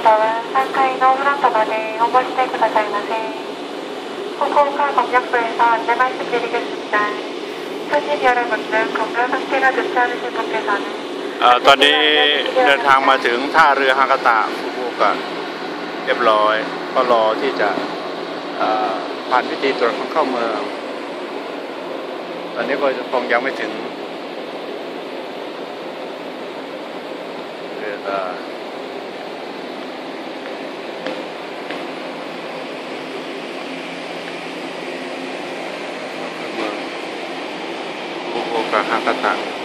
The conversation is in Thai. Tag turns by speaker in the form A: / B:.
A: 方は3階のフロントまで応募してくださいませ福岡공역부에서 안내 말씀드리겠습니다. 손님 여러분들 건강 상태가 좋지 않으신 분께서는
B: เอ่อตอนนี้เดินทางมาถึงท่าเรือฮากาตะฟุกุโอกะเรียบร้อย ก็รอที่จะเอ่อผ่านพิธีตรวจคนเข้าเมือง ตอนนี้ก็คงยังไม่ถึงเรือ หะกตัง